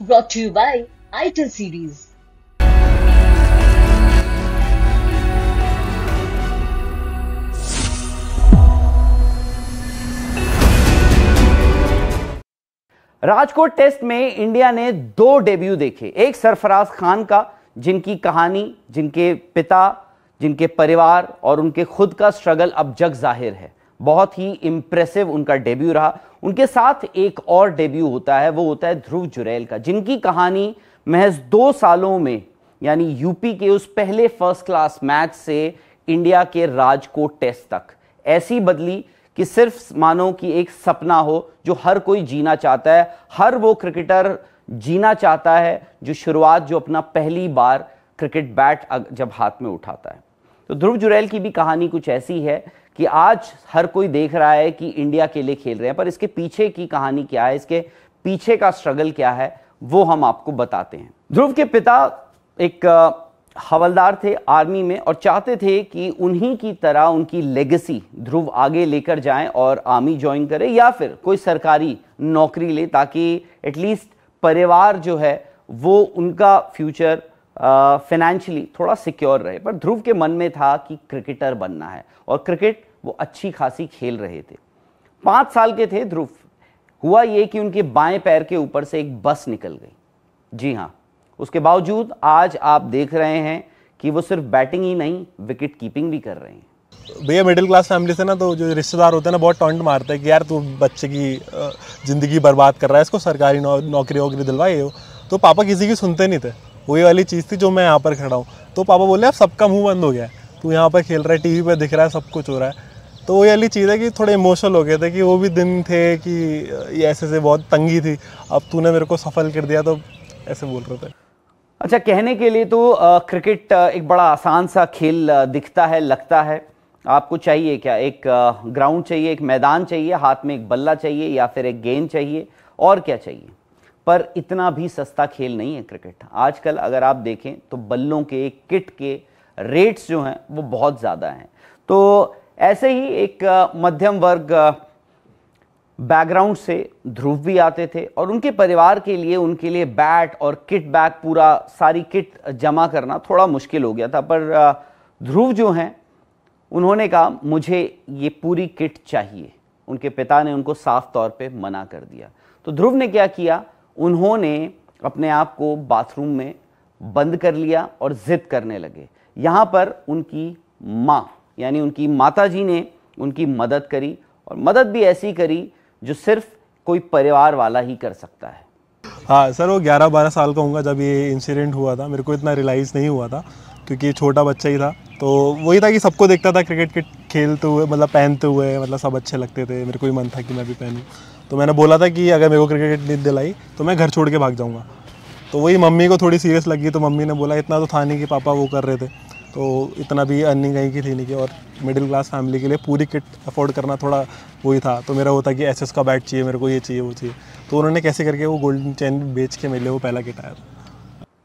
brought to you by ITIL series. Rajkot test में India ने दो डेब्यू देखे एक सरफराज खान का, जिनकी कहानी, जिनके पिता, जिनके परिवार और उनके खुद का स्ट्रगल अब जग ज़ाहिर है बहुत ही इंप्रेसिव उनका डेब्यू रहा। उनके साथ एक और डेब्यू होता है, वो होता है ध्रुव जुरैल का, जिनकी कहानी महज दो सालों में, यानी यूपी के उस पहले फ़र्स्ट क्लास मैच से इंडिया के राजकोट टेस्ट तक। ऐसी बदली कि सिर्फ़ मानो कि एक सपना हो, जो हर कोई जीना चाहता है, हर वो क्रिकेटर जीना चाहता है, जो शुरुआत, जो अपना पहली बार क्रिकेट बैट जब हाथ में उठाता है। तो ध्रुव जुरैल की भी कहानी कुछ ऐसी है कि आज हर कोई देख रहा है कि इंडिया के लिए खेल रहे हैं, पर इसके पीछे की कहानी क्या है, इसके पीछे का स्ट्रगल क्या है, वो हम आपको बताते हैं। ध्रुव के पिता एक हवलदार थे आर्मी में और चाहते थे कि उन्हीं की तरह उनकी लेगेसी ध्रुव आगे लेकर जाएँ और आर्मी ज्वाइन करे या फिर कोई सरकारी नौकरी ले ताकि एटलीस्ट परिवार जो है, वो उनका फ्यूचर फाइनेंशियली थोड़ा सिक्योर रहे। पर ध्रुव के मन में था कि क्रिकेटर बनना है और क्रिकेट वो अच्छी खासी खेल रहे थे। पाँच साल के थे ध्रुव। हुआ ये कि उनके बाएँ पैर के ऊपर से एक बस निकल गई। जी हाँ। उसके बावजूद आज आप देख रहे हैं कि वो सिर्फ़ बैटिंग ही नहीं विकेट कीपिंग भी कर रहे हैं। भैया मिडिल क्लास फैमिली से ना तो जो रिश्तेदार होते हैं ना बहुत टॉन्ट मारते हैं कि यार तू बच्चे की ज़िंदगी बर्बाद कर रहा है इसको सरकारी नौ, नौकरी वोकरी दिलवाए हो तो पापा किसी की सुनते नहीं थे। वही वाली चीज़ थी जो मैं यहाँ पर खड़ा हूँ। तो पापा बोले अब सबका मुँह बंद हो गया तू यहाँ पर खेल रहा है टीवी पे दिख रहा है सब कुछ हो रहा है। तो वही वाली चीज़ है कि थोड़े इमोशनल हो गए थे कि वो भी दिन थे कि, ये ऐसे से बहुत तंगी थी। अब तूने मेरे को सफल कर दिया तो ऐसे बोल रहे थे। अच्छा कहने के लिए तो क्रिकेट एक बड़ा आसान सा खेल दिखता है, लगता है। आपको चाहिए क्या? एक ग्राउंड चाहिए, एक मैदान चाहिए, हाथ में एक बल्ला चाहिए या फिर एक गेंद चाहिए? और क्या चाहिए? पर इतना भी सस्ता खेल नहीं है क्रिकेट आजकल अगर आप देखें तो बल्लों के, किट के रेट्स जो हैं वो बहुत ज़्यादा हैं। तो ऐसे ही एक मध्यम वर्ग बैकग्राउंड से ध्रुव भी आते थे और उनके परिवार के लिए, उनके लिए बैट और किट बैग पूरा सारी किट जमा करना थोड़ा मुश्किल हो गया था। पर ध्रुव जो हैं, उन्होंने कहा, मुझे ये पूरी किट चाहिए। उनके पिता ने उनको साफ़ तौर पे मना कर दिया। तो ध्रुव ने क्या किया? उन्होंने अपने आप को बाथरूम में बंद कर लिया और जिद करने लगे। यहाँ पर उनकी माँ यानी उनकी माता जी ने उनकी मदद करी और मदद भी ऐसी करी जो सिर्फ़ कोई परिवार वाला ही कर सकता है। हाँ सर, वो 11-12 साल का होगा जब ये इंसिडेंट हुआ था। मेरे को इतना रियलाइज़ नहीं हुआ था, क्योंकि छोटा बच्चा ही था। तो वही था कि सबको देखता था क्रिकेट के खेलते हुए मतलब पहनते हुए मतलब सब अच्छे लगते थे। मेरे को भी मन था कि मैं भी पहनूँ। तो मैंने बोला था कि अगर मेरे को क्रिकेट नहीं दिलाई तो मैं घर छोड़ के भाग जाऊँगा। तो वही मम्मी को थोड़ी सीरियस लगी तो मम्मी ने बोला, इतना तो था नहीं कि पापा वो कर रहे थे। तो इतना भी अर्निंग कहीं की थी नहीं कि और मिडिल क्लास फैमिली के लिए पूरी किट अफोर्ड करना थोड़ा वही था। तो मेरा होता कि एस का बैट चाहिए, मेरे को ये चाहिए, वो चाहिए। तो उन्होंने कैसे करके वो गोल्डन चैन बेच के मिले वो पहला किट आया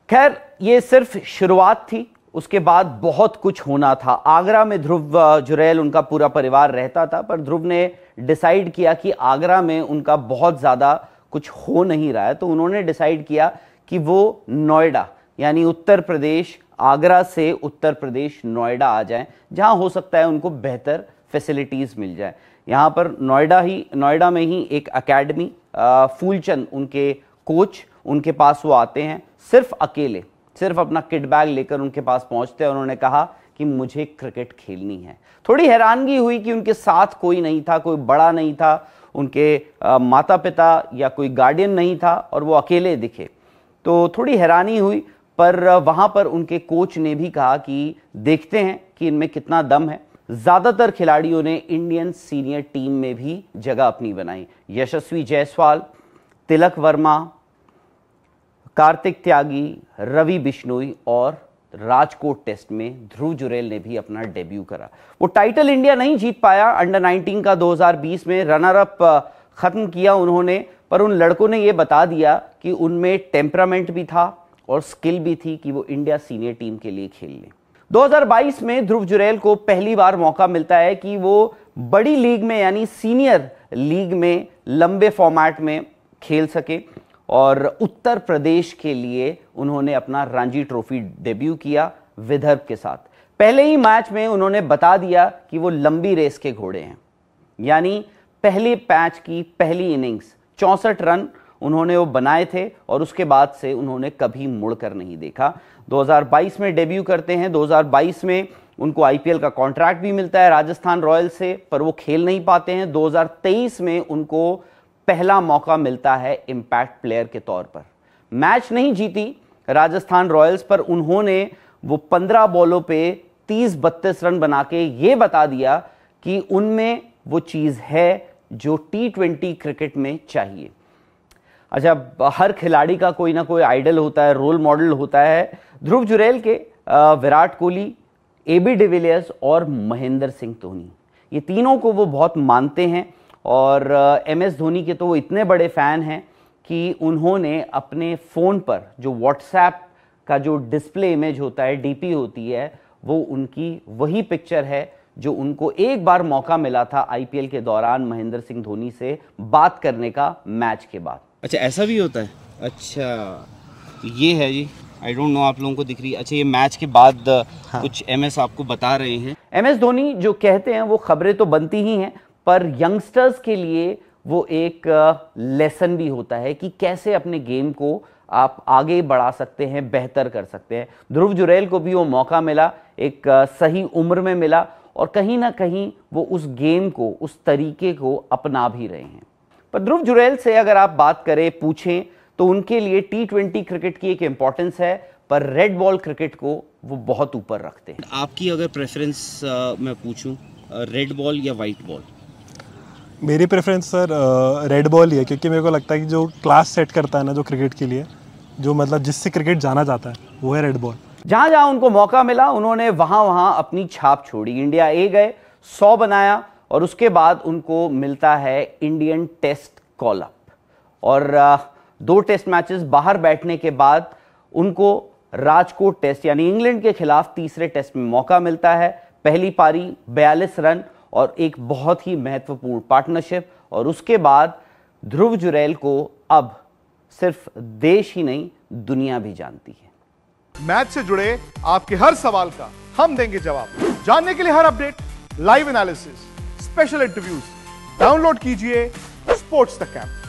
खैर, ये सिर्फ़ शुरुआत थी, उसके बाद बहुत कुछ होना था। आगरा में ध्रुव जुरैल उनका पूरा परिवार रहता था, पर ध्रुव ने डिसाइड किया कि आगरा में उनका बहुत ज़्यादा कुछ हो नहीं रहा है तो उन्होंने डिसाइड किया कि वो नोएडा, यानी उत्तर प्रदेश आगरा से उत्तर प्रदेश नोएडा आ जाएँ जहाँ हो सकता है उनको बेहतर फैसिलिटीज़ मिल जाए। यहाँ पर नोएडा ही नोएडा में ही एक अकेडमी फूलचंद उनके कोच उनके पास वो आते हैं सिर्फ़ अकेले सिर्फ़ अपना किट बैग लेकर उनके पास पहुँचते हैं। उन्होंने कहा कि मुझे क्रिकेट खेलनी है। थोड़ी हैरानगी हुई कि उनके साथ कोई नहीं था कोई बड़ा नहीं था उनके आ, माता पिता या कोई गार्डियन नहीं था और वो अकेले दिखे। तो थोड़ी हैरानी हुई पर वहाँ पर उनके कोच ने भी कहा कि देखते हैं कि इनमें कितना दम है। ज़्यादातर खिलाड़ियों ने इंडियन सीनियर टीम में भी जगह अपनी बनाई। यशस्वी जायसवाल, तिलक वर्मा, कार्तिक त्यागी, रवि बिश्नोई और राजकोट टेस्ट में ध्रुव जुरेल ने भी अपना डेब्यू करा। वो टाइटल इंडिया नहीं जीत पाया। अंडर 19 का 2020 में रनर अप खत्म किया उन्होंने, पर उन लड़कों ने यह बता दिया कि उनमें टेम्परामेंट भी था। और स्किल भी थी कि वो इंडिया सीनियर टीम के लिए खेल लें। 2022 में ध्रुव जुरैल को पहली बार मौका मिलता है कि वो बड़ी लीग में, यानी सीनियर लीग में, लंबे फॉर्मेट में खेल सके और उत्तर प्रदेश के लिए उन्होंने अपना रणजी ट्रॉफी डेब्यू किया विदर्भ के साथ। पहले ही मैच में उन्होंने बता दिया कि वो लंबी रेस के घोड़े हैं। यानी पहले मैच की पहली इनिंग्स, चौंसठ रन उन्होंने वो बनाए थे और उसके बाद से उन्होंने कभी मुड़कर नहीं देखा। 2022 में डेब्यू करते हैं 2022 में उनको आईपीएल का कॉन्ट्रैक्ट भी मिलता है राजस्थान रॉयल्स से, पर वो खेल नहीं पाते हैं। 2023 में उनको पहला मौका मिलता है इम्पैक्ट प्लेयर के तौर पर। मैच नहीं जीती राजस्थान रॉयल्स, पर उन्होंने वो 15 बॉलों पे 30-32 रन बना के ये बता दिया कि उनमें वो चीज़ है जो टी ट्वेंटी क्रिकेट में चाहिए। अच्छा हर खिलाड़ी का कोई ना कोई आइडल होता है, रोल मॉडल होता है। ध्रुव जुरेल के Virat Kohli A B de Villiers और महेंद्र सिंह धोनी। ये तीनों को वो बहुत मानते हैं और एम एस धोनी के तो वो इतने बड़े फ़ैन हैं कि उन्होंने अपने फ़ोन पर जो व्हाट्सएप का जो डिस्प्ले इमेज होता है डीपी होती है, वो उनकी वही पिक्चर है जो उनको एक बार मौका मिला था आईपीएल के दौरान महेंद्र सिंह धोनी से बात करने का मैच के बाद। अच्छा ऐसा भी होता है? अच्छा ये है जी। आई डोंट नो आप लोगों को दिख रही है। अच्छा ये मैच के बाद हाँ। कुछ एमएस आपको बता रहे हैं। एमएस धोनी जो कहते हैं वो खबरें तो बनती ही हैं पर यंगस्टर्स के लिए वो एक लेसन भी होता है कि कैसे अपने गेम को आप आगे बढ़ा सकते हैं बेहतर कर सकते हैं। ध्रुव जुरेल को भी वो मौका मिला एक सही उम्र में मिला और कहीं ना कहीं वो उस गेम को उस तरीके को अपना भी रहे हैं। पर ध्रुव जुरेल से अगर आप बात करें पूछें तो उनके लिए टी ट्वेंटी क्रिकेट की एक इंपॉर्टेंस है पर रेड बॉल क्रिकेट को वो बहुत ऊपर रखते हैं। आपकी अगर प्रेफरेंस मैं पूछूँ रेड बॉल या वाइट बॉल मेरी प्रेफरेंस सर रेड बॉल ही है क्योंकि मेरे को लगता है कि जो क्लास सेट करता है ना जो क्रिकेट के लिए जो मतलब जिससे क्रिकेट जाना जाता है वो है रेड बॉल जहाँ जहाँ उनको मौका मिला उन्होंने वहाँ वहाँ अपनी छाप छोड़ी। इंडिया ए गए सौ बनाया और उसके बाद उनको मिलता है इंडियन टेस्ट कॉल अप और दो टेस्ट मैचेस बाहर बैठने के बाद उनको राजकोट टेस्ट यानी इंग्लैंड के खिलाफ तीसरे टेस्ट में मौका मिलता है। पहली पारी 42 रन और एक बहुत ही महत्वपूर्ण पार्टनरशिप और उसके बाद ध्रुव जुरैल को अब सिर्फ़ देश ही नहीं, दुनिया भी जानती है। मैच से जुड़े आपके हर सवाल का हम देंगे जवाब। जानने के लिए हर update live analysis special interviews download कीजिए स्पोर्ट्स तक ऐप